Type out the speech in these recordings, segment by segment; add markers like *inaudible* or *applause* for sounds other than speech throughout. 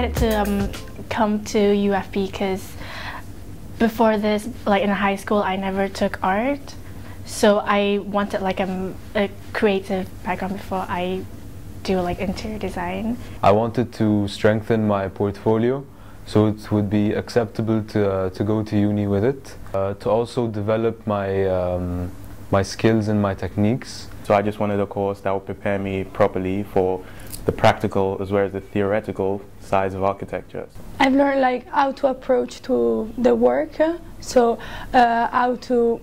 decided to um, come to UFP because before this, like in high school, I never took art. So I wanted like a, a creative background before I do like interior design. I wanted to strengthen my portfolio so it would be acceptable to, uh, to go to uni with it. Uh, to also develop my, um, my skills and my techniques. So I just wanted a course that would prepare me properly for the practical as well as the theoretical sides of architecture. I've learned like how to approach to the work, so uh, how to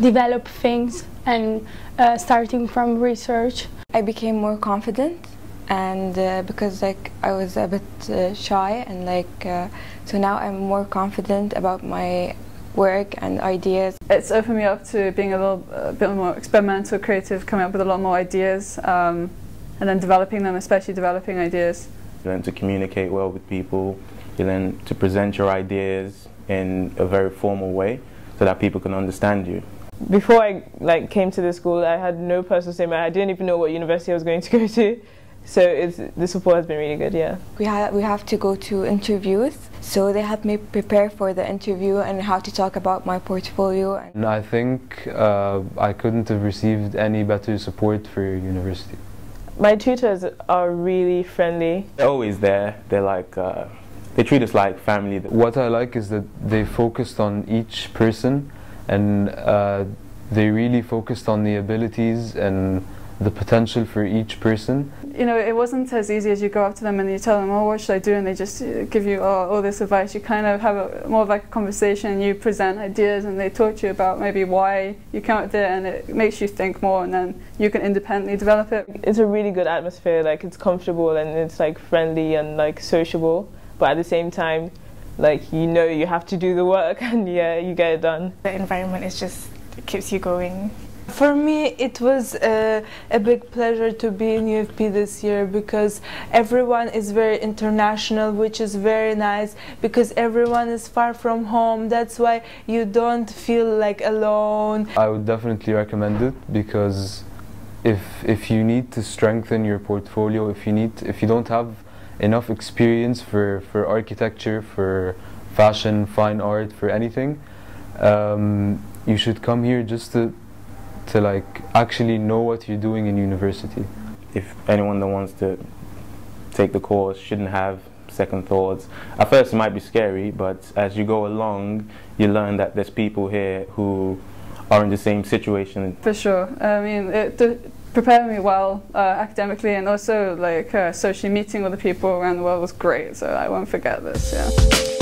develop things and uh, starting from research. I became more confident and uh, because like I was a bit uh, shy and like uh, so now I'm more confident about my work and ideas. It's opened me up to being a little a bit more experimental, creative, coming up with a lot more ideas um, and then developing them, especially developing ideas. You learn to communicate well with people, you learn to present your ideas in a very formal way so that people can understand you. Before I like came to the school, I had no personal statement. I didn't even know what university I was going to go to. So it's, the support has been really good, yeah. We, ha we have to go to interviews, so they help me prepare for the interview and how to talk about my portfolio. And I think uh, I couldn't have received any better support for university. My tutors are really friendly. They're always there. They're like, uh, they treat us like family. What I like is that they focused on each person and uh, they really focused on the abilities and the potential for each person. You know, it wasn't as easy as you go up to them and you tell them, oh, what should I do? And they just uh, give you oh, all this advice. You kind of have a, more of like a conversation and you present ideas and they talk to you about maybe why you came up there and it makes you think more and then you can independently develop it. It's a really good atmosphere, like it's comfortable and it's like friendly and like sociable, but at the same time, like you know you have to do the work *laughs* and yeah, you get it done. The environment is just, it keeps you going. For me, it was uh, a big pleasure to be in UFP this year because everyone is very international, which is very nice because everyone is far from home. That's why you don't feel like alone. I would definitely recommend it because if if you need to strengthen your portfolio, if you need if you don't have enough experience for for architecture, for fashion, fine art, for anything, um, you should come here just to to like actually know what you're doing in university. If anyone that wants to take the course shouldn't have second thoughts. At first it might be scary, but as you go along, you learn that there's people here who are in the same situation. For sure. I mean, it prepared me well uh, academically and also like uh, socially meeting other people around the world was great, so I won't forget this, yeah.